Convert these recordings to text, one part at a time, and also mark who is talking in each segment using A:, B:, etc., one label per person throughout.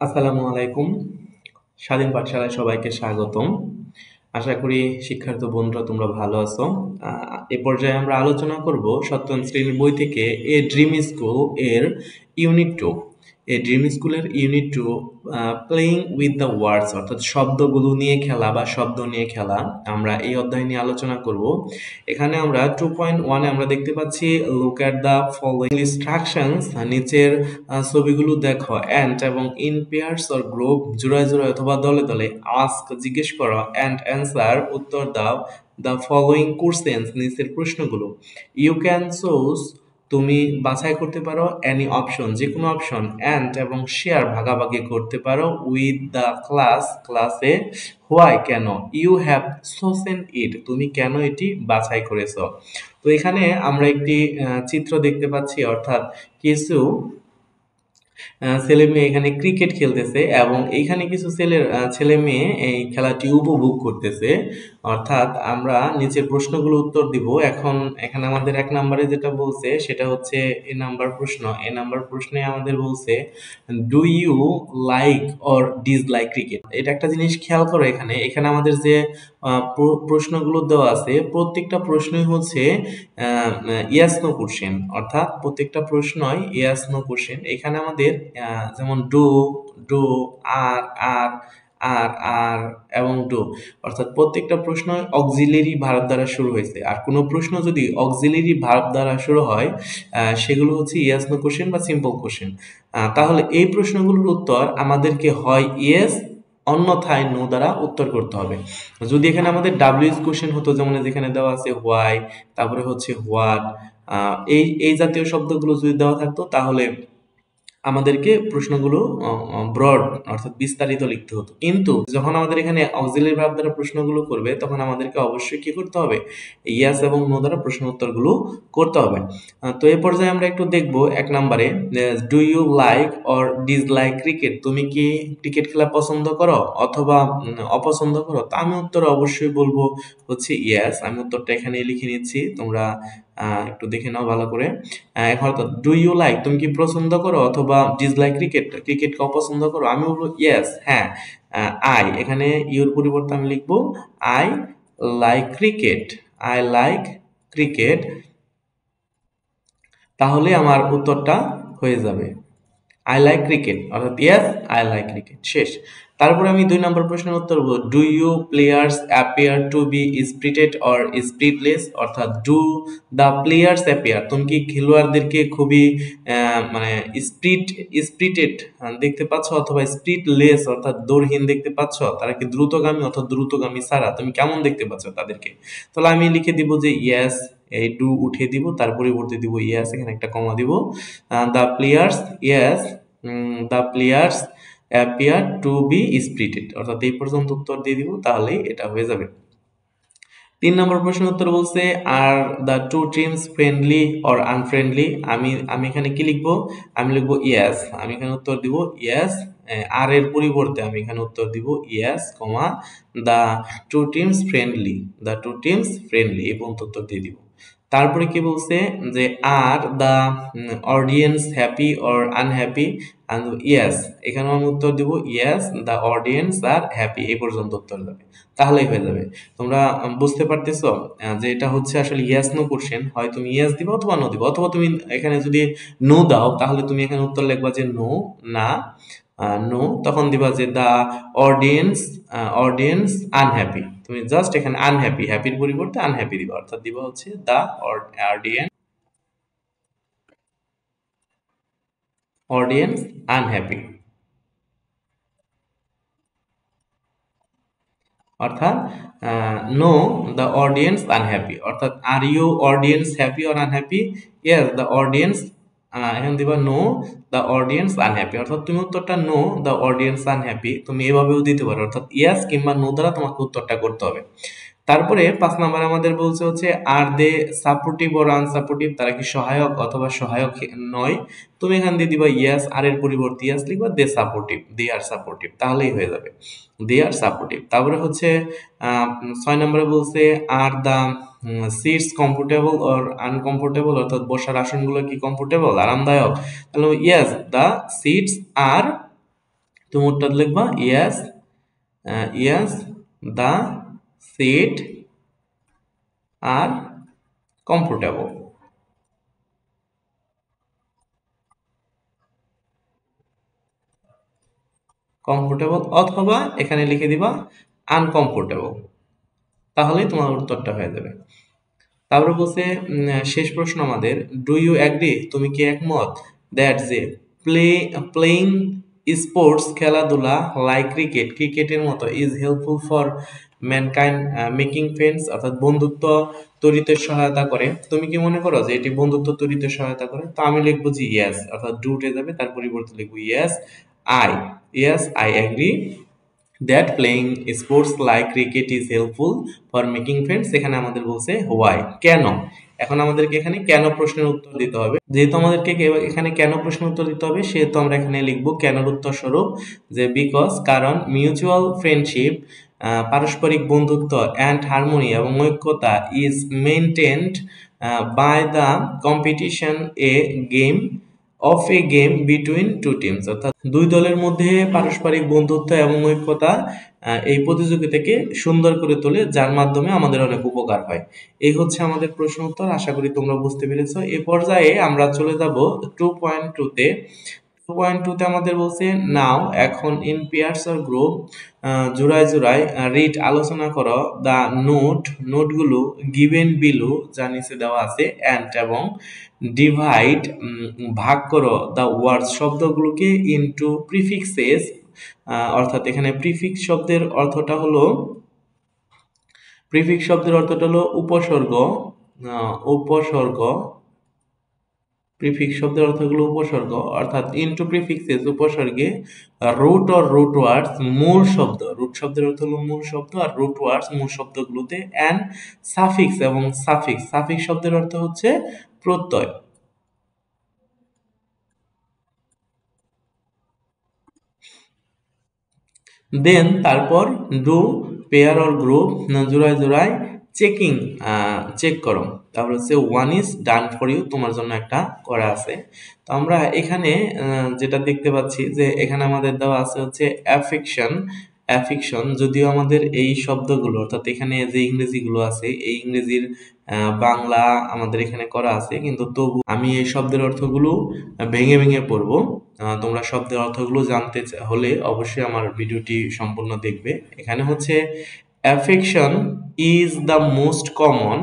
A: আসসালামু আলাইকুম। স্বাধীন পাঠশালায় সবাইকে স্বাগতম। আশা করি শিক্ষার্থী বন্ধুরা তোমরা ভালো আছো। এ পর্যায়ে আমরা আলোচনা করব সপ্তম শ্রেণির বই থেকে এ ড্রিম স্কুলের ইউনিট টু এই ড্রিম স্কুলের unit two playing with the words অর্থাৎ শব্দগুলো নিয়ে খেলা বা শব্দ নিয়ে খেলা আমরা এই অধ্যায় নিয়ে আলোচনা করব। এখানে আমরা টু পয়েন্ট ওয়ানে আমরা দেখতে পাচ্ছি look at the following instructions নিচের ছবিগুলো দেখো অ্যান্ড এবং ইন পেয়ার্স অর গ্রুপ জোড়ায় জোড়ায় অথবা দলে দলে আস্ক জিজ্ঞেস করো অ্যান্ড অ্যান্সার উত্তর দাও দ্য ফলোয়িং কোশ্চেন্স নিচের প্রশ্নগুলো। ইউ ক্যান চুজ তুমি বাছাই করতে পারো অ্যানি অপশন যে কোনো অপশন অ্যান্ড এবং শেয়ার ভাগাভাগি করতে পারো উইথ দ্য ক্লাস ক্লাসে হোয়াই কেন? ইউ হ্যাভ সোসেন ইট তুমি কেন এটি বাছাই করেছ? তো এখানে আমরা একটি চিত্র দেখতে পাচ্ছি, অর্থাৎ কিছু ছেলে মেয়ে এখানে ক্রিকেট খেলতেছে এবং এইখানে কিছু ছেলে ছেলে মেয়ে এই খেলাটি উপভোগ করতেছে। অর্থাৎ আমরা নিচের প্রশ্নগুলো উত্তর দিব। এখন এখানে আমাদের এক নম্বরে যেটা বলছে, সেটা হচ্ছে এ নাম্বার প্রশ্ন। এ নাম্বার প্রশ্নে আমাদের বলছে do you like or dislike cricket এটা একটা জিনিস খেয়াল করো এখানে। এখানে আমাদের যে প্রশ্নগুলো দেওয়া আছে। প্রত্যেকটা প্রশ্নই হচ্ছে ইয়াস নো কোশ্চেন অর্থাৎ প্রত্যেকটা প্রশ্নই ইয়াস নো কোশ্চেন এখানে আমাদের যেমন ডু ডু আর আর আর আর এবং ডু অর্থাৎ প্রত্যেকটা প্রশ্ন অক্সিলারি ভার্ব দ্বারা শুরু হয়েছে। আর কোনো প্রশ্ন যদি অক্সিলারি ভার্ব দ্বারা শুরু হয় সেগুলো হচ্ছে ইয়াস নো কোশ্চেন বা সিম্পল কোশ্চেন তাহলে এই প্রশ্নগুলোর উত্তর আমাদেরকে হয় ইয়েস অন্যথায় নো দ্বারা উত্তর করতে হবে। যদি এখানে আমাদের ডাব্লিউএস কোশ্চেন হতো, যেমন যেখানে দেওয়া আছে হোয়াই তারপরে হচ্ছে হোয়াট এই এই জাতীয় শব্দগুলো যদি দেওয়া থাকতো, তাহলে আমাদেরকে প্রশ্নগুলো ব্রড অর্থাৎ বিস্তারিত লিখতে হতো। কিন্তু যখন আমাদের এখানে অক্সিলারি ভাব দ্বারা প্রশ্নগুলো করবে, তখন আমাদেরকে অবশ্যই কি করতে হবে? ইয়াস এবং নো দ্বারা প্রশ্ন উত্তরগুলো করতে হবে। তো এই পর্যায়ে আমরা একটু দেখব এক নম্বরে do you like or dislike cricket তুমি কি ক্রিকেট খেলা পছন্দ করো অথবা অপছন্দ করো? তা আমি উত্তর অবশ্যই বলব হচ্ছে ইয়াস আমি উত্তরটা এখানে লিখে নিচ্ছি। তোমরা একটু দেখে নাও ভালো করে। এখন ডু ইউ লাইক তুমি কি পছন্দ করো অথবা ডিসলাইক ক্রিকেট ক্রিকেটকে অপছন্দ করো? আমি বলব ইয়েস হ্যাঁ। আই এখানে ইউর পরিবর্তে আমি লিখব I like cricket I like cricket তাহলে আমার উত্তরটা হয়ে যাবে। আই লাইক ক্রিকেট অর্থাৎ ইয়েস আই লাইক ক্রিকেট শেষ। তারপরে আমি দুই নম্বর প্রশ্নের উত্তর বলব। Do you players appear to be spirited or spiritless অর্থাৎ ডু দ্য প্লেয়ার্স অ্যাপিয়ার তুমি কি খেলোয়াড়দেরকে খুবই মানে স্প্রিট স্প্রিটেড দেখতে পাচ্ছ অথবা স্প্রিটলেস অর্থাৎ দৌড়হীন দেখতে পাচ্ছ? তারা কি দ্রুতগামী অথবা দ্রুতগামী ছাড়া? তুমি কেমন দেখতে পাচ্ছ তাদেরকে? তাহলে আমি লিখে দিব যে ইয়েস এই ডু উঠে দিব, তার পরিবর্তে দিব ইয়াস এখানে একটা কমা দিব। The players yes the players appear to be spirited অর্থাৎ এই পর্যন্ত উত্তর দিয়ে দিব, তাহলেই এটা হয়ে যাবে। তিন নম্বর প্রশ্নের উত্তর বলছে are the two teams friendly or unfriendly আমি আমি এখানে কি লিখব? আমি লিখব ইয়াস আমি এখানে উত্তর দিব ইয়াস আর এর পরিবর্তে আমি এখানে উত্তর দিব yes comma the two teams friendly the two teams friendly এই পর্যন্ত উত্তর দিয়ে দিব। তারপরে কি বলছে? যে are the audience happy or unhappy yes এখানে আমি উত্তর দিব yes the audience are happy এই পর্যন্ত উত্তর যাবে তাহলেই হয়ে যাবে। তোমরা বুঝতে পারতেছো যে এটা হচ্ছে আসলে ইয়াস নো কোশ্চেন হয় তুমি ইয়াস দিবা অথবা নো দিবা। অথবা তুমি এখানে যদি নো দাও, তাহলে তুমি এখানে উত্তর লিখবা যে নো না নো তখন দিবা যে দ্য অডিয়েন্স অডিয়েন্স আনহ্যাপি তুমি জাস্ট এখানে আনহ্যাপি হ্যাপির পরিবর্তে আনহ্যাপি দিবা। অর্থাৎ দিবা হচ্ছে দ্য অডিয়েন্স অডিয়েন্স আনহ্যাপি অর্থাৎ নো দ্য অডিয়েন্স আনহ্যাপি অর্থাৎ are you audience happy or unhappy yes the audience এখানে দিবা নো দ্য অডিয়েন্স আনহ্যাপি অর্থাৎ তুমি উত্তরটা নো দ্য অডিয়েন্স আনহ্যাপি তুমি এভাবেও দিতে পারো। অর্থাৎ ইয়াস কিংবা নো দ্বারা তোমাকে উত্তরটা করতে হবে। তারপরে পাঁচ নাম্বার আমাদের বলছে হচ্ছে, আর দে সাপোর্টিভ ওর আনসাপোর্টিভ, তারা কি সহায়ক অথবা সহায়ক নয়? তুমি এখান দিয়ে দিবা ইয়াস আর এর পরিবর্তে ইয়াস লিখবা, দে সাপোর্টিভ, দে আর সাপোর্টিভ তাহলেই হয়ে যাবে। They are supportive. তারপরে হচ্ছে ছয় নম্বরে বলছে, are the seats comfortable or uncomfortable অর্থাৎ বসার আসনগুলো কি কমফোর্টেবল আরামদায়ক? তাহলে ইয়েস দ্য সিটস আর, তুমি উত্তর লিখবা yes yes the seat are comfortable comfortable অথবা এখানে লিখে দিবা আনকমফোর্টেবল তাহলেই তোমার উত্তরটা হয়ে যাবে। তারপরে বলছে শেষ প্রশ্ন আমাদের ডু ইউ অ্যাগ্রি তুমি কি একমত দ্যাট যে প্লে প্লেইং স্পোর্টস খেলাধুলা লাইক ক্রিকেট ক্রিকেটের মতো is helpful for mankind making friends অর্থাৎ বন্ধুত্ব তৈরিতে সহায়তা করে। তুমি কি মনে করো যে এটি বন্ধুত্ব তৈরিতে সহায়তা করে? তো আমি লিখব যে ইয়েস অর্থাৎ ডু উঠে যাবে, তার পরিবর্তে লিখব yes I yes I agree that playing sports like cricket is helpful for making friends এখানে আমাদের বলছে হোয়াই কেন? এখন আমাদেরকে এখানে কেন প্রশ্নের উত্তর দিতে হবে। যেহেতু আমাদেরকে এখানে কেন প্রশ্নের উত্তর দিতে হবে, সেহেতু আমরা এখানে লিখব কেনর উত্তর স্বরূপ যে বিকজ কারণ মিউচুয়াল ফ্রেন্ডশিপ পারস্পরিক বন্ধুত্ব অ্যান্ড হারমোনি এবং ঐক্যতা is maintained by the competition a game of a game between two teams অর্থাৎ দুই দলের মধ্যে পারস্পরিক বন্ধুত্ব এবং ঐক্যতা এই প্রতিযোগিতাকে সুন্দর করে তোলে, যার মাধ্যমে আমাদের অনেক উপকার হয়। এই হচ্ছে আমাদের প্রশ্ন উত্তর, আশা করি তোমরা বুঝতে পেরেছ। এ পর্যায়ে আমরা চলে যাব টু পয়েন্ট টুতে পয়েন্ট টুতে আমাদের বলছে নাও এখন ইন পেয়ার্স অর গ্রুপ জোড়ায় জোড়ায় রিড আলোচনা করো দ্য নোট নোটগুলো গিভেন বিলু যা নিচে দেওয়া আছে অ্যান্ড এবং ডিভাইড ভাগ করো দ্য ওয়ার্ডস শব্দগুলোকে ইনটু প্রিফিক্সেস অর্থাৎ এখানে প্রিফিক্স শব্দের অর্থটা হলো প্রিফিক্স শব্দের অর্থটা হলো উপসর্গ উপসর্গ প্রিফিক্স শব্দের অর্থগুলো উপসর্গ, অর্থাৎ ইনটু প্রিফিক্সেস উপসর্গে রুট অর রুট ওয়ার্ডস মূল শব্দ। রুট শব্দের অর্থ হলো মূল শব্দ আর রুট ওয়ার্ডস মূল শব্দগুলোতে অ্যান্ড সাফিক্স এবং সাফিক্স সাফিক্স শব্দের অর্থ হচ্ছে প্রত্যয়। দেন তারপর ডু পেয়ার অর গ্রুপ জোড়ায় জোড়ায় চেকিং চেক করো। তারপর হচ্ছে one is done for you তোমার জন্য একটা করা আছে। তো আমরা এখানে যেটা দেখতে পাচ্ছি যে এখানে আমাদের দেওয়া আছে হচ্ছে অ্যাফিকশন অ্যাফিকশন যদিও আমাদের এই শব্দগুলো, অর্থাৎ এখানে যে ইংরেজিগুলো আছে, এই ইংরেজির বাংলা আমাদের এখানে করা আছে, কিন্তু তবু আমি এই শব্দের অর্থগুলো ভেঙে ভেঙে পড়ব। তোমরা শব্দের অর্থগুলো জানতে হলে অবশ্যই আমার ভিডিওটি সম্পূর্ণ দেখবে। এখানে হচ্ছে affection is the most common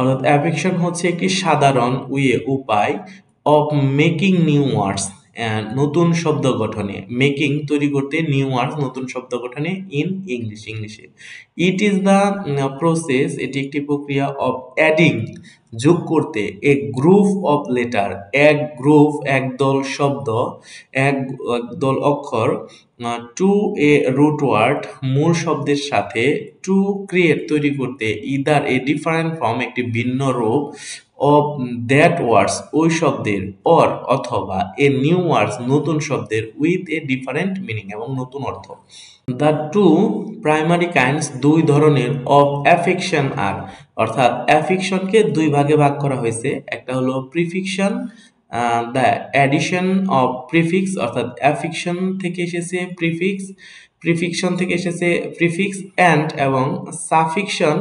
A: অর্থাৎ অ্যাফেকশন হচ্ছে একটি সাধারণ উয়ে উপায় অফ মেকিং নিউ ওয়ার্ডস নতুন শব্দ গঠনে মেকিং তৈরি করতে নিউ ওয়ার্ডস নতুন শব্দ গঠনে ইন ইংলিশ ইংলিশে ইট ইজ দ্য প্রসেস এটি একটি প্রক্রিয়া অফ অ্যাডিং যোগ করতে এ গ্রুপ অফ লেটার এক গ্রুপ এক দল শব্দ, এক দল অক্ষর টু এ রুট ওয়ার্ড মূল শব্দের সাথে টু ক্রিয়েট তৈরি করতে ইদার এ ডিফারেন্ট ফর্ম একটি ভিন্ন রূপ অফ দ্যাট ওয়ার্ডস ওই শব্দের অর অথবা এ নিউ ওয়ার্ডস নতুন শব্দের উইথ এ ডিফারেন্ট মিনিং এবং নতুন অর্থ। দ্য টু প্রাইমারি কাইন্ডস দুই ধরনের অফ অ্যাফিকশন আর অর্থাৎ অ্যাফিকশনকে দুই ভাগে ভাগ করা হয়েছে। একটা হলো prefixation the addition of prefix অর্থাৎ অ্যাফিকশন থেকে এসেছে প্রিফিক্স প্রিফিকশন থেকে এসেছে প্রিফিক্স অ্যান্ড এবং সাফিকশন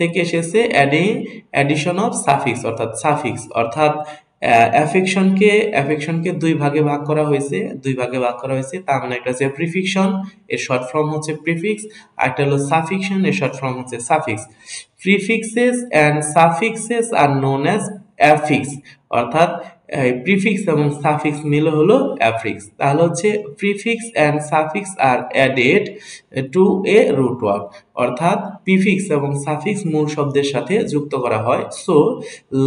A: থেকে এসেছে অ্যাডিং অ্যাডিশন অফ সাফিক্স অর্থাৎ সাফিক্স অর্থাৎ অ্যাফেকশনকে অ্যাফেকশনকে দুই ভাগে ভাগ করা হয়েছে, দুই ভাগে ভাগ করা হয়েছে, তার মানে একটা হচ্ছে প্রিফিকশন এর শর্ট ফর্ম হচ্ছে প্রিফিক্স আর একটা হলো সাফিকশন এর শর্ট ফর্ম হচ্ছে suffix prefixes and suffixes are known as affix অর্থাৎ প্রিফিক্স এবং সাফিক্স মিলে হলো অ্যাফিক্স তাহলে হচ্ছে prefix and suffix are added to a root word অর্থাৎ প্রিফিক্স এবং সাফিক্স মূল শব্দের সাথে যুক্ত করা হয়। সো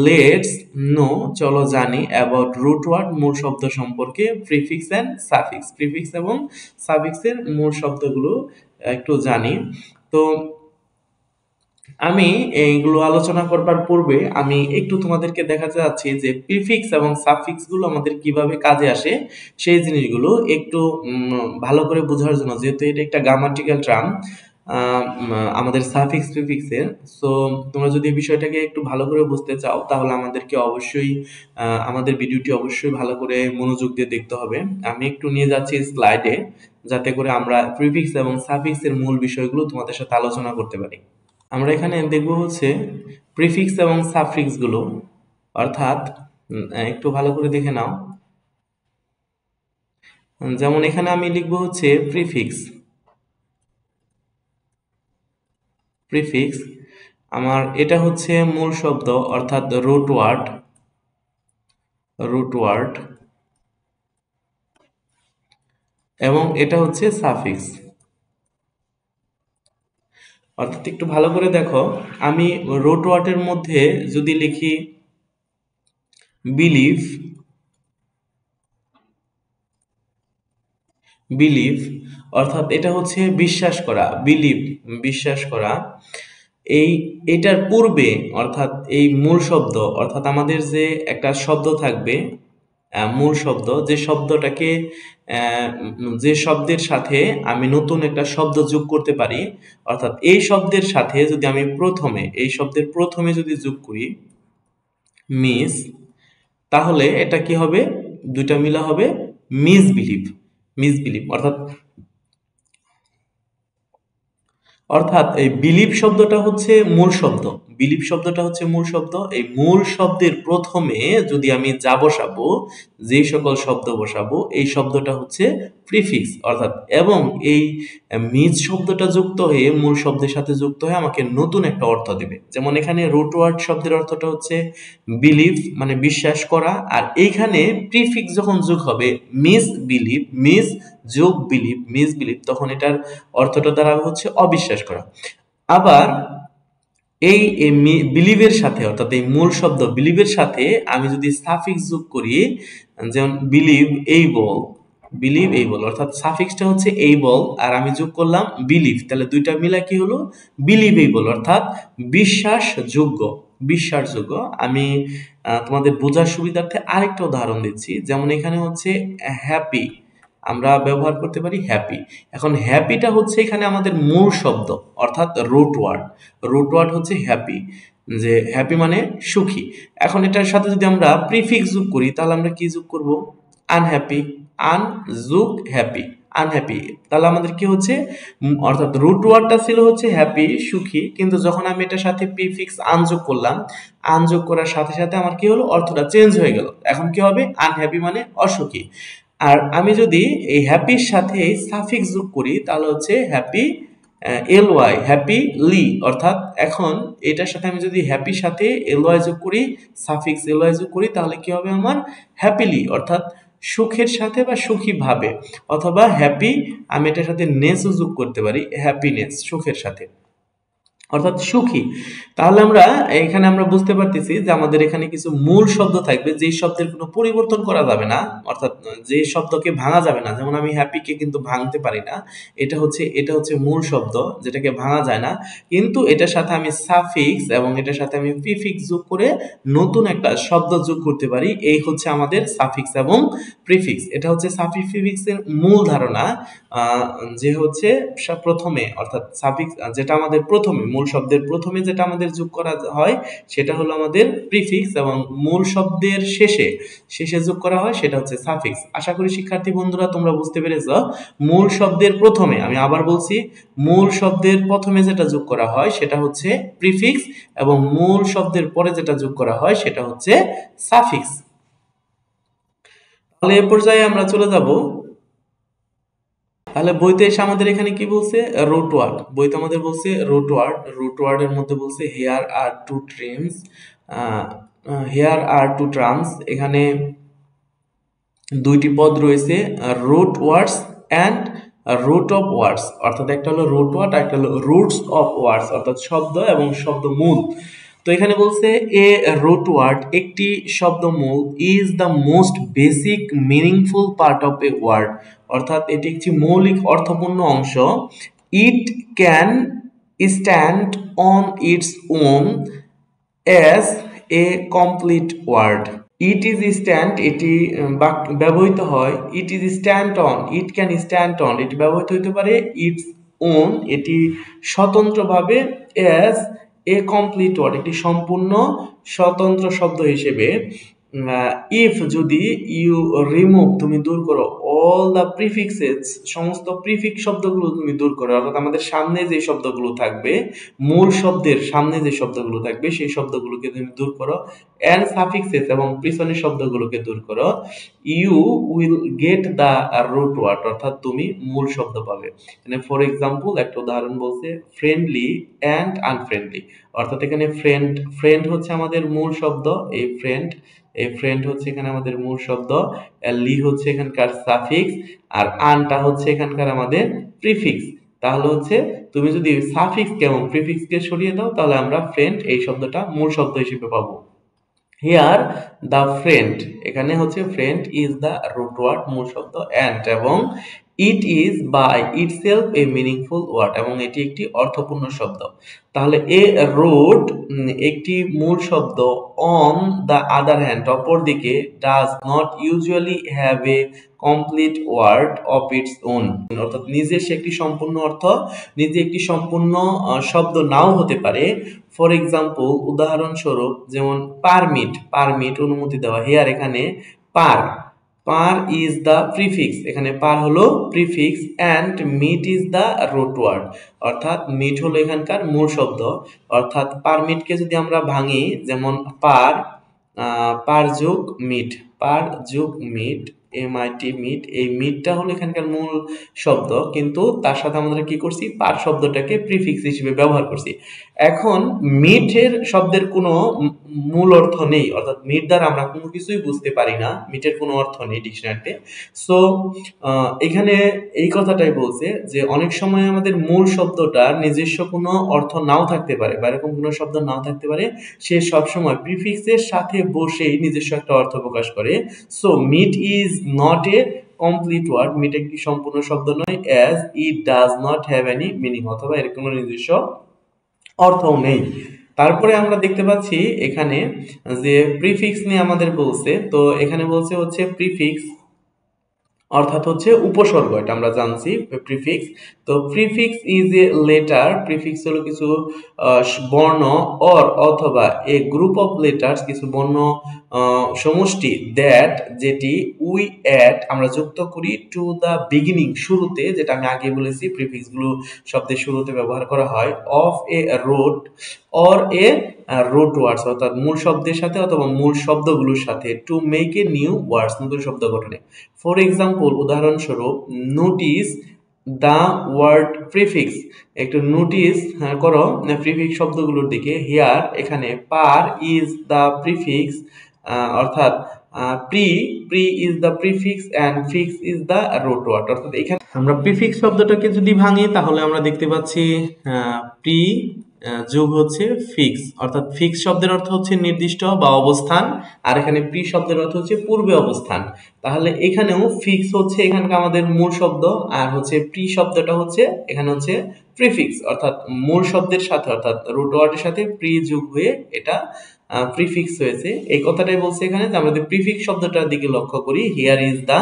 A: লেটস নো চলো জানি অ্যাবাউট রুট ওয়ার্ড মূল শব্দ সম্পর্কে প্রিফিক্স অ্যান্ড সাফিক্স প্রিফিক্স এবং সাফিক্সের মূল শব্দগুলো একটু জানি। তো আমি এইগুলো আলোচনা করবার পূর্বে আমি একটু তোমাদেরকে দেখাতে যাচ্ছি যে প্রিফিক্স এবং সাফিক্সগুলো আমাদের কীভাবে কাজে আসে, সেই জিনিসগুলো একটু ভালো করে বোঝার জন্য, যেহেতু এটা একটা গ্রামাটিক্যাল টার্ম আমাদের সাফিক্স প্রিফিক্সের সো তোমরা যদি বিষয়টাকে একটু ভালো করে বুঝতে চাও, তাহলে আমাদেরকে অবশ্যই আমাদের ভিডিওটি অবশ্যই ভালো করে মনোযোগ দিয়ে দেখতে হবে। আমি একটু নিয়ে যাচ্ছি স্লাইডে যাতে করে আমরা প্রিফিক্স এবং সাফিক্সের মূল বিষয়গুলো তোমাদের সাথে আলোচনা করতে পারি। আমরা এখানে দেখব হচ্ছে প্রিফিক্স এবং সাফিক্সগুলো অর্থাৎ একটু ভালো করে দেখে নাও। যেমন এখানে আমি লিখব হচ্ছে প্রিফিক্স প্রিফিক্স আমার এটা হচ্ছে মূল শব্দ, অর্থাৎ রুট ওয়ার্ড রুট ওয়ার্ড এবং এটা হচ্ছে সাফিক্স অর্থাৎ একটু ভালো করে দেখো, আমি রুট ওয়ার্ডের মধ্যে যদি লিখি বিলিভ বিলিভ অর্থাৎ এটা হচ্ছে বিশ্বাস করা বিলিভ বিশ্বাস করা, এই, এটার পূর্বে, অর্থাৎ এই মূল শব্দ, অর্থাৎ আমাদের যে একটা শব্দ থাকবে মূল শব্দ, যে শব্দটাকে যে শব্দের সাথে আমি নতুন একটা শব্দ যোগ করতে পারি, অর্থাৎ এই শব্দের সাথে যদি আমি প্রথমে, এই শব্দের প্রথমে যদি যোগ করি, মিস, তাহলে এটা কি হবে? দুইটা মিলা হবে মিস বিলিভ মিস বিলিভ অর্থাৎ অর্থাৎ এই বিলিপ শব্দটা হচ্ছে মূল শব্দ। বিলিপ শব্দটা হচ্ছে মূল শব্দ। এই মূল শব্দের প্রথমে যদি আমি যা বসাবো যে সকল শব্দ বসাবো, এই শব্দটা হচ্ছে প্রিফিক্স অর্থাৎ এবং এই মিজ শব্দটা যুক্ত হয়ে মূল শব্দের সাথে যুক্ত হয়ে আমাকে নতুন একটা অর্থ দেবে। যেমন এখানে রুট ওয়ার্ড শব্দের অর্থটা হচ্ছে বিলিভ মানে বিশ্বাস করা। আর এইখানে প্রিফিক্স যখন যোগ হবে মিস বিলিভ মিস যোগ বিলিভ মিস বিলিভ তখন এটার অর্থটা দ্বারা হচ্ছে অবিশ্বাস করা। আবার এই বিলিভের সাথে, অর্থাৎ এই মূল শব্দ বিলিভের সাথে আমি যদি সাফিক্স যোগ করি, যেমন বিলিভ এই বল বিলিভ এই বল অর্থাৎ সাফিক্সটা হচ্ছে এই বল আর আমি যোগ করলাম বিলিভ তাহলে দুইটা মিলা কি হলো? বিলিভ এই বল অর্থাৎ বিশ্বাসযোগ্য বিশ্বাসযোগ্য। আমি তোমাদের বোঝার সুবিধার্থে আরেকটা উদাহরণ দিচ্ছি, যেমন এখানে হচ্ছে হ্যাপি আমরা ব্যবহার করতে পারি হ্যাপি এখন হ্যাপিটা হচ্ছে এখানে আমাদের মূল শব্দ, অর্থাৎ রুট ওয়ার্ড রুট ওয়ার্ড হচ্ছে হ্যাপি যে হ্যাপি মানে সুখী। এখন এটার সাথে যদি আমরা প্রিফিক্স যোগ করি, তাহলে আমরা কি যোগ করব? আনহ্যাপি আন যোগ হ্যাপি আনহ্যাপি তাহলে আমাদের কি হচ্ছে? অর্থাৎ রুট ওয়ার্ডটা ছিল হচ্ছে হ্যাপি সুখী, কিন্তু যখন আমি এটার সাথে প্রিফিক্স আনযোগ করলাম আনযোগ করার সাথে সাথে আমার কি হলো? অর্থটা চেঞ্জ হয়ে গেল। এখন কি হবে? আনহ্যাপি মানে অসুখী। আর আমি যদি এই হ্যাপির সাথে সাফিক্স যোগ করি, তাহলে হচ্ছে happy L Y happily অর্থাৎ এখন এটার সাথে আমি যদি হ্যাপির সাথে এল ওয়াই যোগ করি সাফিক্স এল ওয়াই যোগ করি, তাহলে কি হবে আমার? হ্যাপিলি অর্থাৎ সুখের সাথে বা সুখী ভাবে, অথবা হ্যাপি আমি এটার সাথে নেসও যোগ করতে পারি হ্যাপিনেস সুখের সাথে। অর্থাৎ সুখী। তাহলে আমরা এখানে আমরা বুঝতে পারতেছি যে আমাদের এখানে কিছু মূল শব্দ থাকবে, যেই শব্দের কোনো পরিবর্তন করা যাবে না, অর্থাৎ যে শব্দকে ভাঙা যাবে না। যেমন আমি হ্যাপিকে কিন্তু ভাঙতে পারি না, এটা হচ্ছে এটা হচ্ছে মূল শব্দ, যেটাকে ভাঙা যায় না। কিন্তু এটার সাথে আমি সাফিক্স এবং এটার সাথে আমি প্রিফিক্স যোগ করে নতুন একটা শব্দ যোগ করতে পারি। এই হচ্ছে আমাদের সাফিক্স এবং প্রিফিক্স এটা হচ্ছে সাফিক্স প্রিফিক্সের মূল ধারণা যে হচ্ছে প্রথমে, অর্থাৎ সাফিক্স যেটা আমাদের প্রথমে মূল শব্দের প্রথমে যেটা আমাদের যোগ করা হয়, সেটা হলো আমাদের প্রিফিক্স এবং মূল শব্দের শেষে। শেষে যোগ করা হয়, সেটা হচ্ছে সাফিক্স আশা করি শিক্ষার্থী বন্ধুরা তোমরা বুঝতে পেরেছ, মূল শব্দের প্রথমে, আমি আবার বলছি, মূল শব্দের প্রথমে যেটা যোগ করা হয়, সেটা হচ্ছে প্রিফিক্স এবং মূল শব্দের পরে যেটা যোগ করা হয়, সেটা হচ্ছে সাফিক্স তাহলে এ পর্যায়ে আমরা চলে যাব তাহলে বইতে এসে আমাদের এখানে কি বলছে? রুট ওয়ার্ড বইতে আমাদের বলছে রুট ওয়ার্ড রুট ওয়ার্ডের মধ্যে বলছে here are two terms here are two terms এখানে দুইটি পদ রয়েছে root words and root of words অর্থাৎ একটা হলো রুট ওয়ার্ড একটা হলো রুটস অফ ওয়ার্ডস অর্থাৎ শব্দ এবং শব্দ মূল তো এখানে বলছে এ রুট ওয়ার্ড একটি শব্দ মূল is the most basic meaningful part of a word অর্থাৎ এটি একটি মৌলিক অর্থপূর্ণ অংশ। It can stand on its own as a complete word it is stand এটি ব্যবহৃত হয়। It is stand on it can stand on এটি ব্যবহৃত হতে পারে ইটস ওন এটি স্বতন্ত্রভাবে এস এ কমপ্লিট ওয়ার্ড একটি সম্পূর্ণ স্বতন্ত্র শব্দ হিসেবে। ইফ যদি ইউ রিমুভ তুমি দূর করো অল দ্য প্রিফিক্সেস সমস্ত প্রিফিক্স শব্দগুলো তুমি দূর করো। অর্থাৎ আমাদের সামনে যে শব্দগুলো থাকবে, মূল শব্দের সামনে যে শব্দগুলো থাকবে, সেই শব্দগুলোকে তুমি দূর করো। অ্যান্ড সাফিক্সেস এবং পিছনের শব্দগুলোকে দূর করো। You will get the root word অর্থাৎ তুমি মূল শব্দ পাবে। মানে ফর এক্সাম্পল একটা উদাহরণ বলছে ফ্রেন্ডলি অ্যান্ড আনফ্রেন্ডলি অর্থাৎ এখানে ফ্রেন্ড ফ্রেন্ড হচ্ছে আমাদের মূল শব্দ, এই ফ্রেন্ড এই ফ্রেন্ড হচ্ছে এখানে আমাদের মূল শব্দ লি হচ্ছে এখানকার সাফিক্স আর আনটা হচ্ছে এখানকার আমাদের প্রিফিক্স তাহলে হচ্ছে তুমি যদি সাফিক্স কেমন প্রিফিক্সকে সরিয়ে দাও, তাহলে আমরা ফ্রেন্ড এই শব্দটা মূল শব্দ হিসেবে পাবো। হিয়ার দ্য ফ্রেন্ড এখানে হচ্ছে friend is the root word মূল শব্দ অ্যান্ড এবং it is by itself a meaningful word এবং এটি একটি অর্থপূর্ণ শব্দ। তাহলে এ রোড একটি মূল শব্দ অন দ্য আদার হ্যান্ড অপর দিকে does not usually have a complete word of its own অর্থাৎ নিজে সে একটি সম্পূর্ণ অর্থ, নিজে একটি সম্পূর্ণ শব্দ নাও হতে পারে। ফর এক্সাম্পল উদাহরণস্বরূপ যেমন পারমিট পারমিট অনুমতি দেওয়া। হেয়ার এখানে per per is the prefix. এখানে পার হলো prefix and mit is the root word অর্থাৎ মিট হলো এখানকার মূল শব্দ। অর্থাৎ পার মিটকে যদি আমরা ভাঙি, যেমন পার পার যোগ মিট পার যোগ মিট এমআইটি মিট এই মিটটা হলো এখানকার মূল শব্দ, কিন্তু তার সাথে আমরা কি করছি? পার শব্দটাকে প্রিফিক্স হিসেবে ব্যবহার করছি। এখন মিটের শব্দের কোনো মূল অর্থ নেই, অর্থাৎ মিট দ্বারা আমরা কোনো কিছুই বুঝতে পারি না মিটের কোনো অর্থ নেই ডিকশনারিতে। সো এখানে এই কথাটাই বলছে যে অনেক সময় আমাদের মূল শব্দটার নিজস্ব কোনো অর্থ নাও থাকতে পারে বা এরকম কোনো শব্দ নাও থাকতে পারে, সে সবসময় প্রিফিক্সের সাথে বসেই নিজস্ব একটা অর্থ প্রকাশ করে। So mit is not a complete word mit একটি সম্পূর্ণ শব্দ নয় as it does not have any meaning অথবা এর কোনো নিজস্ব অর্থও নেই। তারপরে আমরা দেখতে পাচ্ছি এখানে যে প্রিফিক্স নিয়ে আমাদের বলছে, তো এখানে বলছে হচ্ছে প্রিফিক্স অর্থাৎ হচ্ছে উপসর্গ, এটা আমরা জানছি প্রিফিক্স তো prefix is a letter prefix হলো কিছু বর্ণ অর অথবা এ গ্রুপ অফ লেটার্স কিছু বর্ণ সমষ্টি দ্যাট যেটি উই অ্যাট আমরা যুক্ত করি টু দ্য বিগিনিং শুরুতে, যেটা আমি আগে বলেছি প্রিফিক্সগুলো শব্দের শুরুতে ব্যবহার করা হয় of a root or a root words অর্থাৎ মূল শব্দের সাথে অথবা মূল শব্দগুলোর সাথে to make a new words নতুন শব্দ গঠনে। ফর এক্সাম্পল উদাহরণস্বরূপ নোটিস দ্য ওয়ার্ড প্রিফিক্স একটু নোটিস করো প্রিফিক্স শব্দগুলোর দিকে হিয়ার এখানে পার ইজ দ্য প্রিফিক্স অর্থাৎ pre pre is the prefix and fix is the root word অর্থাৎ এখানে আমরা প্রিফিক্স শব্দটাকে যদি ভাঙি, তাহলে আমরা দেখতে পাচ্ছি প্রি যোগ হচ্ছে ফিক্স অর্থাৎ ফিক্স শব্দের অর্থ হচ্ছে নির্দিষ্ট বা অবস্থান, আর এখানে প্রি শব্দের অর্থ হচ্ছে পূর্বে অবস্থান। তাহলে এখানেও ফিক্স হচ্ছে এখানকার আমাদের মূল শব্দ, আর হচ্ছে প্রি শব্দটা হচ্ছে, এখানে হচ্ছে প্রিফিক্স অর্থাৎ মূল শব্দের সাথে, অর্থাৎ রুট ওয়ার্ডের সাথে প্রি যোগ হয়ে এটা প্রিফিক্স হয়েছে। এই কথাটাই বলছে এখানে যে আমরা যদি প্রিফিক্স শব্দটার দিকে লক্ষ্য করি here is the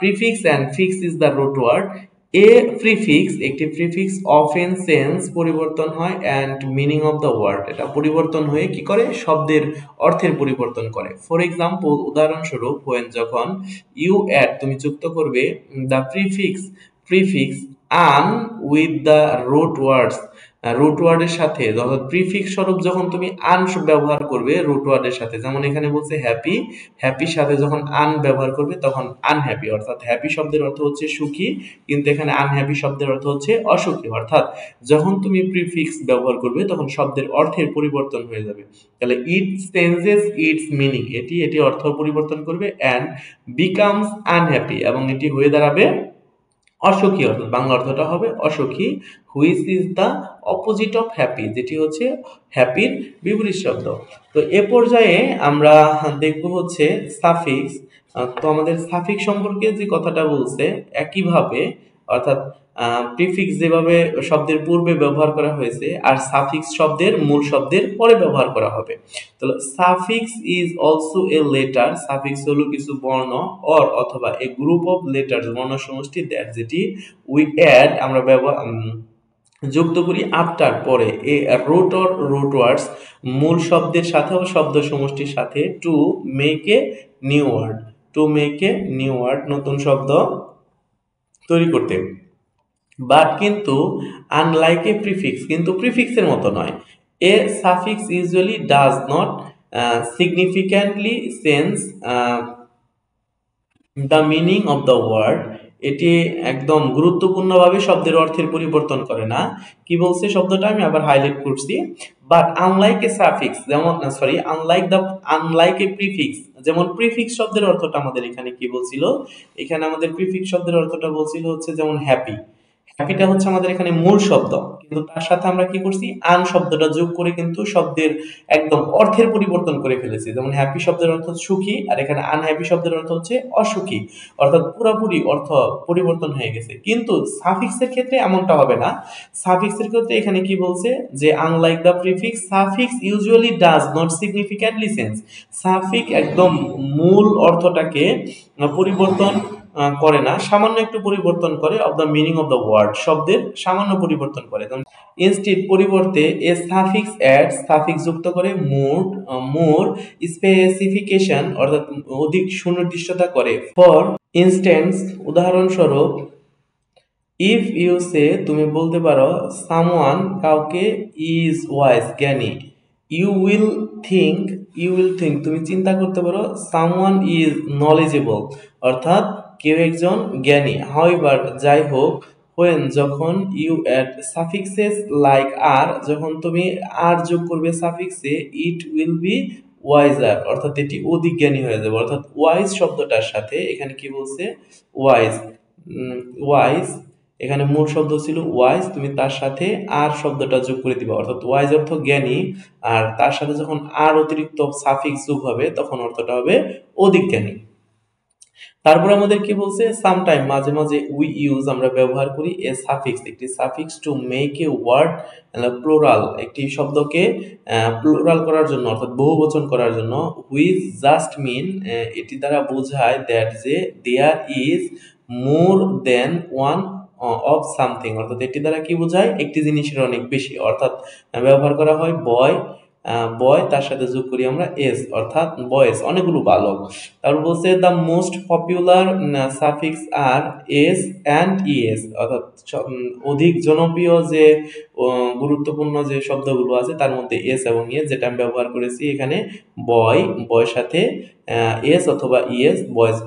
A: prefix and fix is the root word a prefix একটি প্রিফিক্স অফেন সেন্স পরিবর্তন হয় and meaning of the word এটা পরিবর্তন হয়ে কি করে? শব্দের অর্থের পরিবর্তন করে। ফর এক্সাম্পল উদাহরণস্বরূপ হোয়েন যখন ইউ অ্যাড তুমি যুক্ত করবে the prefix prefix un with the root words root ওয়ার্ডের সাথে, অর্থাৎ প্রিফিক্স স্বরূপ যখন তুমি আন ব্যবহার করবে রুট ওয়ার্ডের সাথে, যেমন এখানে বলছে হ্যাপি হ্যাপির সাথে যখন আন ব্যবহার করবে, তখন আনহ্যাপি অর্থাৎ হ্যাপি শব্দের অর্থ হচ্ছে সুখী, কিন্তু এখানে আনহ্যাপি শব্দের অর্থ হচ্ছে অসুখী, অর্থাৎ যখন তুমি প্রিফিক্স ব্যবহার করবে, তখন শব্দের অর্থের পরিবর্তন হয়ে যাবে। তাহলে ইট চেঞ্জেস ইটস মিনিং এটি এটি অর্থ পরিবর্তন করবে অ্যান্ড বিকামস আনহ্যাপি এবং এটি হয়ে দাঁড়াবে অসুখী, অর্থাৎ বাংলা অর্থটা হবে অসুখী which is the opposite of happy যেটি হচ্ছে হ্যাপির বিপরীত শব্দ। তো এ পর্যায়ে আমরা দেখব হচ্ছে সাফিক্স তো আমাদের সাফিক সম্পর্কে যে কথাটা বলছে, একইভাবে, অর্থাৎ প্রিফিক্স যেভাবে শব্দের পূর্বে ব্যবহার করা হয়েছে আর সাফিক্স শব্দের মূল শব্দের পরে ব্যবহার করা হবে। তাহলে suffix is also a letter suffix হলো কিছু বর্ণ অর অথবা এ গ্রুপ অফ লেটার বর্ণ সমষ্টি দ্যাট যেটি উই অ্যাড আমরা ব্যবহার যুক্ত করি আফটার পরে। A root or root words মূল শব্দের সাথে ও শব্দ সমষ্টির সাথে to make a new word to make a new word নতুন শব্দ তৈরি করতে। বাট কিন্তু আনলাইক এ প্রিফিক্স কিন্তু প্রিফিক্সের মতো নয়। A suffix usually does not significantly sense the meaning of the word এটি একদম গুরুত্বপূর্ণভাবে শব্দের অর্থের পরিবর্তন করে না। কি বলছে শব্দটা? আমি আবার হাইলাইট করছি। বাট আনলাইক এ সাফিক্স যেমন sorry unlike the unlike a prefix যেমন প্রিফিক্স শব্দের অর্থটা আমাদের এখানে কি বলছিল? এখানে আমাদের প্রিফিক্স শব্দের অর্থটা বলছিল হচ্ছে যেমন হ্যাপি হ্যাপিটা হচ্ছে আমাদের এখানে মূল শব্দ। কিন্তু তার সাথে আমরা কি করছি? আন শব্দটা যোগ করে কিন্তু শব্দের একদম অর্থের পরিবর্তন করে ফেলেছি। যেমন হ্যাপি শব্দের অর্থ সুখী, আর এখানে আনহ্যাপি শব্দের অর্থ হচ্ছে অসুখী। অর্থাৎ পুরোপুরি অর্থ পরিবর্তন হয়ে গেছে। কিন্তু সাফিক্সের ক্ষেত্রে এমনটা হবে না। সাফিক্সের ক্ষেত্রে এখানে কি বলছে? যে unlike the prefix suffix usually does not significantly sense suffix একদম মূল অর্থটাকে পরিবর্তন করে না, সামান্য একটু পরিবর্তন করে of the meaning of the word শব্দের সামান্য পরিবর্তন করে। ইনস্টিড পরিবর্তে এ সাফিক্স অ্যাড সাফিক্স যুক্ত করে মোর মোর স্পেসিফিকেশন অর্থাৎ অধিক সুনির্দিষ্টতা করে। ফর ইনস্ট্যান্স উদাহরণস্বরূপ ইফ ইউ সে তুমি বলতে পারো সামওয়ান কাউকে ইজ ওয়াইজ জ্ঞানী। You will think you will think তুমি চিন্তা করতে পারো সামওয়ান ইজ নলেজেবল অর্থাৎ কেউ একজন জ্ঞানী। হাউএভার যাই হোক হোয়েন যখন ইউ অ্যাড সাফিক্সেস লাইক আর যখন তুমি আর যোগ করবে সাফিক্সে ইট উইল বি ওয়াইজার অর্থাৎ এটি অধিক জ্ঞানী হয়ে যাবে। অর্থাৎ ওয়াইজ শব্দটার সাথে এখানে কি বলছে? ওয়াইজ ওয়াইজ এখানে মূল শব্দ ছিল ওয়াইজ তুমি তার সাথে আর শব্দটা যোগ করে দিবা। অর্থাৎ ওয়াইজ অর্থ জ্ঞানী, আর তার সাথে যখন আর অতিরিক্ত সাফিক্স যোগ হবে, তখন অর্থটা হবে অধিক জ্ঞানী। তারপর আমাদের কি বলছে? সামটাইম মাঝে মাঝে উই ইউজ আমরা ব্যবহার করি এ সাফিক্স একটি suffix to make a word plural একটি শব্দকে প্লোরাল করার জন্য, অর্থাৎ বহুবচন করার জন্য হুইজ জাস্ট মিন এটি দ্বারা বোঝায় দ্যাট যে there is more than one of something অর্থাৎ এটি দ্বারা কি বোঝায়? একটি জিনিসের অনেক বেশি, অর্থাৎ ব্যবহার করা হয় বয় বয় তার সাথে যোগ করি আমরা এস অর্থাৎ বয়েস অনেকগুলো বালক। তারপর বলছে the most popular suffix are S and ES অর্থাৎ অধিক জনপ্রিয় যে গুরুত্বপূর্ণ যে শব্দগুলো আছে, তার মধ্যে এস এবং ইএস যেটা আমি ব্যবহার করেছি এখানে বয় বয়ের সাথে এস অথবা ইএস বয়েস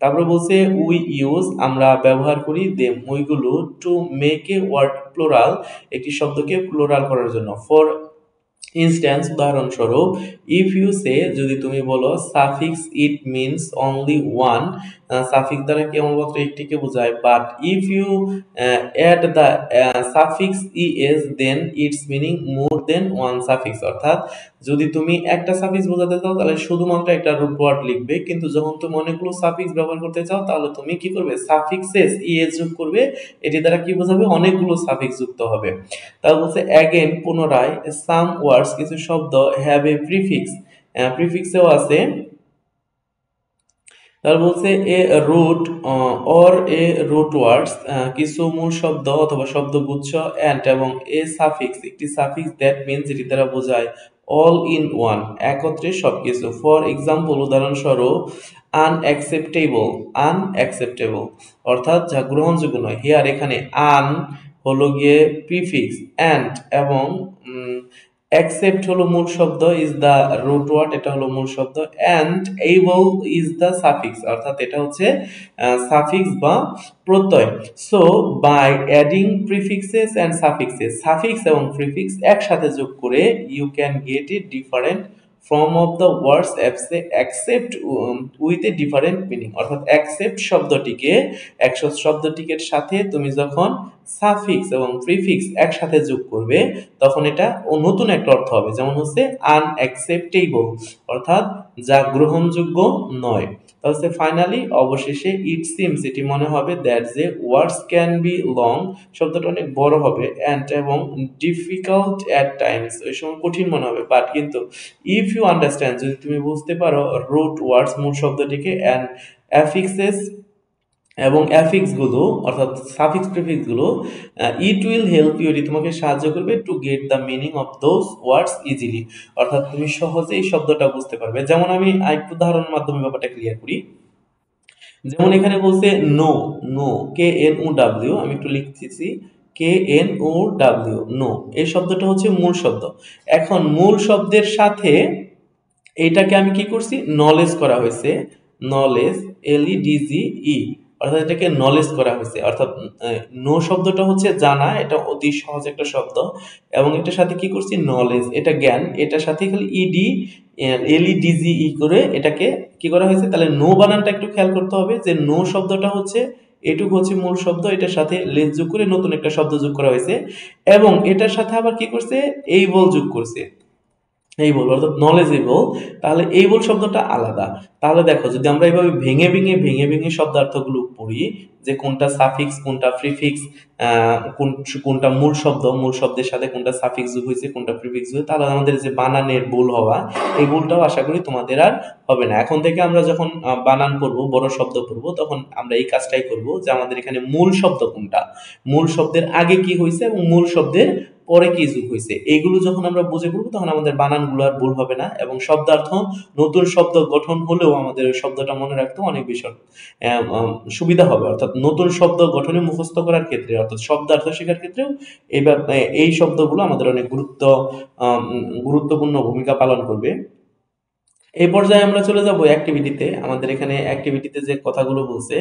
A: তারপরে বলছে উই ইউজ আমরা ব্যবহার করি দে ওইগুলো to make a word plural একটি শব্দকে প্লোরাল করার জন্য। ফর ইনস্ট্যান্স উদাহরণস্বরূপ ইফ ইউ সে যদি তুমি বলো suffix it means only one suffix দ্বারা কেবলমাত্র একটিকে বোঝায় but if you add the suffix E S then its meaning more than one suffix অর্থাৎ যদি তুমি একটা সাফিক্স বোঝাতে চাও, তাহলে শুধুমাত্র একটা রুট ওয়ার্ড লিখবে, কিন্তু যখন তুমি অনেকগুলো সাফিক্স ব্যবহার করতে চাও, তাহলে তুমি কি করবে? সাফিক্সেস ই এস যোগ করবে, এটি দ্বারা কি বোঝাবে? অনেকগুলো সাফিক্স যুক্ত হবে। তাহলে বলছে অ্যাগেন পুনরায় সাম ওয়ার্ডস কিছু শব্দ হ্যাভ এ প্রিফিক্স প্রিফিক্সেও আছে তাহলে বলছে a root or a root words কিছু মূল শব্দ অথবা শব্দগুচ্ছ অ্যান্ড এবং এ সাফিক্স একটি সাফিক্স দ্যাট মিনস যেটি দ্বারা বোঝায় অল ইন ওয়ান একত্রে সবকিছু। ফর এক্সাম্পল উদাহরণস্বরূপ আনঅ্যাকসেপ্টেবল আনঅ্যাকসেপ্টেবল অর্থাৎ যা গ্রহণযোগ্য নয়। হিয়ার এখানে আন হলো গিয়ে প্রিফিক্স অ্যান্ড এবং অ্যাকসেপ্ট হলো মূল শব্দ ইজ দ্য রুট ওয়ার্ড এটা হলো মূল শব্দ and able is the suffix অর্থাৎ এটা হচ্ছে সাফিক্স বা প্রত্যয়। So by adding prefixes and suffixes suffix এবং প্রিফিক্স একসাথে যোগ করে you can get it different from of the words অ্যাপসে accept with a different meaning অর্থাৎ অ্যাকসেপ্ট শব্দটিকে, একশো শব্দটিকে সাথে তুমি যখন সাফিক্স এবং প্রিফিক্স একসাথে যোগ করবে, তখন এটা নতুন একটা অর্থ হবে। যেমন হচ্ছে আনঅ্যাকসেপ্টেবল অর্থাৎ যা গ্রহণযোগ্য নয়। তাহলে ফাইনালি অবশেষে ইট সিমস এটি মনে হবে দ্যাট যে ওয়ার্ডস ক্যান বি লং শব্দটা অনেক বড় হবে অ্যান্ড এবং ডিফিকাল্ট অ্যাট টাইমস ওই সময় কঠিন মনে হবে বাট কিন্তু ইফ ইউ আন্ডারস্ট্যান্ড যদি তুমি বুঝতে পারো রুট ওয়ার্ডস মূল শব্দটিকে অ্যান্ড অ্যাফিক্সেস এবং অ্যাফিক্সগুলো অর্থাৎ সাফিক্সগুলো ইট উইল হেল্প ইউ এটি তোমাকে সাহায্য করবে to get the meaning of those words easily অর্থাৎ তুমি সহজে এই শব্দটা বুঝতে পারবে। যেমন আমি আরেকটু উদাহরণের মাধ্যমে ব্যাপারটা ক্লিয়ার করি। যেমন এখানে বলছে know know K N O W আমি একটু লিখতেছি K N O W know এই শব্দটা হচ্ছে মূল শব্দ। এখন মূল শব্দের সাথে এটাকে আমি কি করছি? নলেজ করা হয়েছে। নলেজ এল ই ডিজি ই অর্থাৎ এটাকে নলেজ করা হয়েছে। অর্থাৎ নো শব্দটা হচ্ছে জানা, এটা অতি সহজ একটা শব্দ। এবং এটার সাথে কি করছি? নলেজ এটা জ্ঞান, এটার সাথে খালি ইডি এল ডিজি ই করে এটাকে কি করা হয়েছে? তাহলে নো বানানটা একটু খেয়াল করতে হবে যে নো শব্দটা হচ্ছে, এটুকু হচ্ছে মূল শব্দ, এটার সাথে লেজ যোগ করে নতুন একটা শব্দ যোগ করা হয়েছে। এবং এটার সাথে আবার কি করছে? এই বল যোগ করছে। এই বল অর্থাৎ নলেজেবল তাহলে এই বল শব্দটা আলাদা। তাহলে দেখো, যদি আমরা এইভাবে ভেঙে ভেঙে ভেঙে ভেঙে শব্দার্থগুলো পড়ি, যে কোনটা সাফিক্স কোনটা প্রিফিক্স কোনটা মূল শব্দ, মূল শব্দের সাথে কোনটা সাফিক্স যোগ হয়েছে, কোনটা প্রিফিক্স হয়েছে, তাহলে আমাদের যে বানানের ভুল হওয়া, এই ভুলটাও আশা করি তোমাদের আর হবে না। এখন থেকে আমরা যখন বানান পড়ব, বড় শব্দ পড়ব, তখন আমরা এই কাজটাই করব যে আমাদের এখানে মূল শব্দ কোনটা? মূল শব্দের আগে কি হয়েছে এবং মূল শব্দের পরে কি যুগ হয়েছে? এগুলো যখন আমরা বুঝে পড়ব, তখন আমাদের বানানগুলো আর ভুল হবে না এবং শব্দার্থ, নতুন শব্দ গঠন হলেও আমাদের শব্দটা মনে রাখতে অনেক বেশি সুবিধা হবে। অর্থাৎ নতুন শব্দ গঠনে মুখস্থ করার ক্ষেত্রে, অর্থাৎ শব্দার্থ শেখার ক্ষেত্রেও এই এই শব্দগুলো আমাদের অনেক গুরুত্ব গুরুত্বপূর্ণ ভূমিকা পালন করবে। এই পর্যায়ে আমরা চলে যাব অ্যাক্টিভিটিতে আমাদের এখানে অ্যাক্টিভিটিতে যে কথাগুলো বলছে,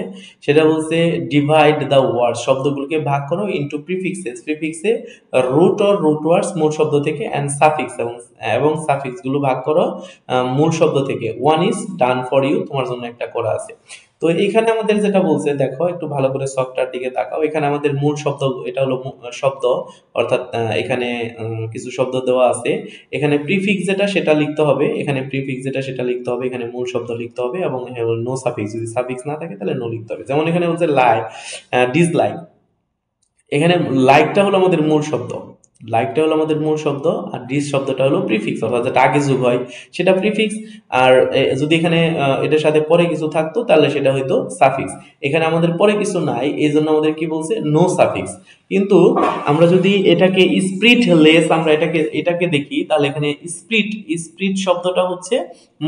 A: সেটা বলছে ডিভাইড দ্য ওয়ার্ড শব্দগুলোকে ভাগ করো ইনটু প্রিফিক্সেস প্রিফিক্সে রুট অর রুট ওয়ার্ডস মূল শব্দ থেকে অ্যান্ড সাফিক্স এবং এবং সাফিক্সগুলো ভাগ করো মূল শব্দ থেকে। One is done for you তোমার জন্য একটা করা আছে। তো এখানে আমাদের যেটা বলছে, দেখো, একটু ভালো করে সফটওয়্যার দিকে তাকাও। এখানে আমাদের মূল শব্দ, এটা হলো শব্দ, অর্থাৎ এখানে কিছু শব্দ দেওয়া আছে। এখানে প্রিফিক্স যেটা, সেটা লিখতে হবে। এখানে প্রিফিক্স যেটা, সেটা লিখতে হবে। এখানে মূল শব্দ লিখতে হবে এবং নো সাফিক্স যদি সাফিক্স না থাকে, তাহলে নো লিখতে হবে। যেমন এখানে বলছে লাই ডিসলাইক এখানে লাইকটা হলো আমাদের মূল শব্দ। লাইকটা হলো আমাদের মূল শব্দ আর ডিস শব্দটা হলো প্রিফিক্স অর্থাৎ যেটা আগে যুগ হয়, সেটা প্রিফিক্স আর যদি এখানে এটার সাথে পরে কিছু থাকতো, তাহলে সেটা হয়তো সাফিক্স এখানে আমাদের পরে কিছু নাই এই জন্য আমাদের কি বলছে? নো সাফিক্স কিন্তু আমরা যদি এটাকে স্প্রিট লেস আমরা এটাকে এটাকে দেখি, তাহলে এখানে স্প্রিট স্প্রিট শব্দটা হচ্ছে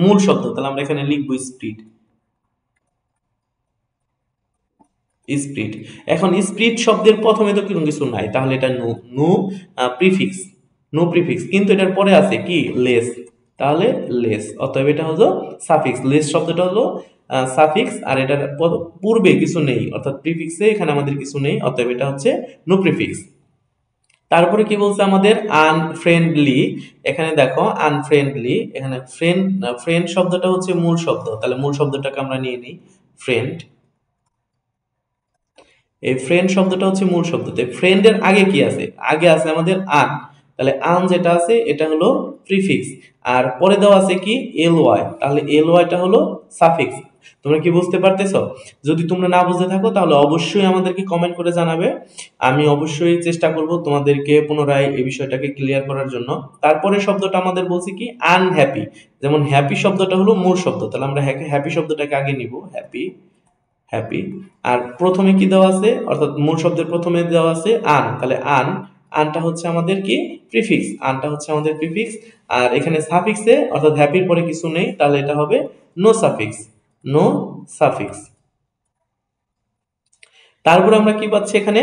A: মূল শব্দ। তাহলে আমরা এখানে লিখব স্প্রিট স্প্রিট। এখন স্প্রিট শব্দের প্রথমে তো কোনো কিছু নাই, তাহলে এটা no no prefix no prefix কিন্তু এটার পরে আছে কি? লেস তাহলে লেস অতএব এটা হলো সাফিক্স লেস শব্দটা হলো সাফিক্স আর এটার পূর্বে কিছু নেই, অর্থাৎ প্রিফিক্সে এখানে আমাদের কিছু নেই, অতএব এটা হচ্ছে নো প্রিফিক্স তারপরে কি বলছে আমাদের? আনফ্রেন্ডলি এখানে দেখো আনফ্রেন্ডলি এখানে ফ্রেন্ড ফ্রেন্ড শব্দটা হচ্ছে মূল শব্দ, তাহলে মূল শব্দটাকে আমরা নিয়ে নিই ফ্রেন্ড এই ফ্রেন্ড শব্দটা হচ্ছে মূল শব্দ। তো ফ্রেন্ডের আগে কি আছে? আগে আছে আমাদের আন তাহলে আন যেটা আছে, এটা হলো প্রিফিক্স আর পরে দেওয়া আছে কি? এল ওয়াই তাহলে এল ওয়াইটা হলো সাফিক্স তোমরা কি বুঝতে পারতেছো? যদি তোমরা না বুঝতে থাকো, তাহলে অবশ্যই আমাদেরকে কমেন্ট করে জানাবে। আমি অবশ্যই চেষ্টা করব তোমাদেরকে পুনরায় এই বিষয়টাকে ক্লিয়ার করার জন্য। তারপরে শব্দটা আমাদের বলছি কি? আনহ্যাপি যেমন হ্যাপি শব্দটা হলো মূল শব্দ। তাহলে আমরা হ্যাপি শব্দটাকে আগে নিব। হ্যাপি হ্যাপি আর প্রথমে কি দেওয়া আছে? অর্থাৎ মূল শব্দের প্রথমে দেওয়া আছে আন তাহলে আন আনটা হচ্ছে আমাদের কি? প্রিফিক্স আনটা হচ্ছে আমাদের প্রিফিক্স আর এখানে সাফিক্সে অর্থাৎ হ্যাপির পরে কিছু নেই, তাহলে এটা হবে নো সাফিক্স নো সাফিক্স তারপর আমরা কি পাচ্ছি এখানে?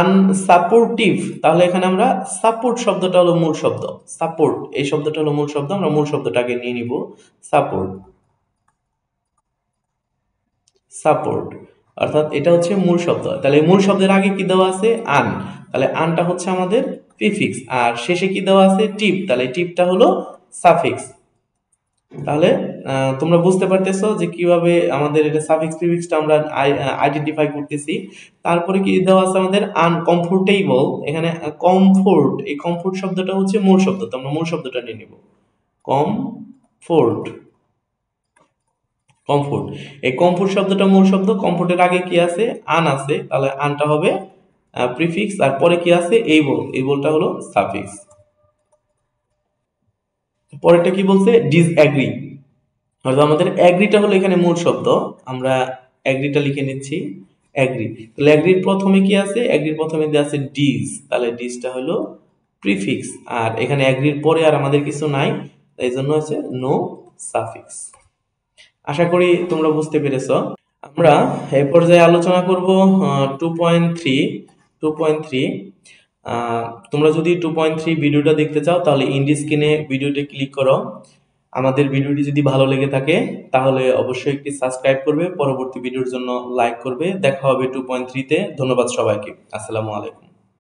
A: আনসাপোর্টিভ তাহলে এখানে আমরা সাপোর্ট শব্দটা হলো মূল শব্দ। সাপোর্ট এই শব্দটা হলো মূল শব্দ, আমরা মূল শব্দটাকে নিয়ে নিব সাপোর্ট সাপোর্ট অর্থাৎ এটা হচ্ছে মূল শব্দ। তাহলে মূল শব্দের আগে কি দেওয়া আছে? আন তাহলে আনটা হচ্ছে আমাদের প্রিফিক্স আর শেষে কি দেওয়া আছে? টিপ তাহলে টিপটা হলো সাফিক্স তাহলে তোমরা বুঝতে পারতেছো যে কীভাবে আমাদের এটা সাফিক্স প্রিফিক্সটা আমরা আইডেন্টিফাই করতেছি। তারপরে কি দেওয়া আছে আমাদের? আনকমফোর্টেবল এখানে কমফোর্ট এই কমফোর্ট শব্দটা হচ্ছে মূল শব্দ। তো আমরা মূল শব্দটা নিয়ে নিব। কমফোর্ট কমফোর্ট এই কমফোর্ট শব্দটা মূল শব্দ কমফোর্টের আগে কি আছে? আন আছে, তাহলে আনটা হবে প্রিফিক্স আর পরে কি আছে? এই বল, এই বলটা হলো সাফিক্স পরেরটা কি বলছে? ডিসঅ্যাগ্রি অর্থাৎ আমাদের অ্যাগ্রিটা হলো এখানে মূল শব্দ, আমরা অ্যাগ্রিটা লিখে নিচ্ছি অ্যাগ্রি তাহলে অ্যাগ্রির প্রথমে কি আছে? অ্যাগ্রির প্রথমে দেওয়া আছে ডিজ তাহলে ডিজটা হলো প্রিফিক্স আর এখানে অ্যাগ্রির পরে আর আমাদের কিছু নাই এই জন্য হচ্ছে নো সাফিক্স আশা করি তোমরা বুঝতে পেরেছ। আমরা এই পর্যায়ে আলোচনা করব two point three two point three তোমরা যদি টু পয়েন্ট থ্রি ভিডিওটা দেখতে চাও, তাহলে ইন্ডি স্ক্রিনে ভিডিওটি ক্লিক করো। আমাদের ভিডিওটি যদি ভালো লেগে থাকে, তাহলে অবশ্যই একটি সাবস্ক্রাইব করবে, পরবর্তী ভিডিওর জন্য লাইক করবে। দেখা হবে টু পয়েন্ট ধন্যবাদ সবাইকে। আসসালামু আলাইকুম।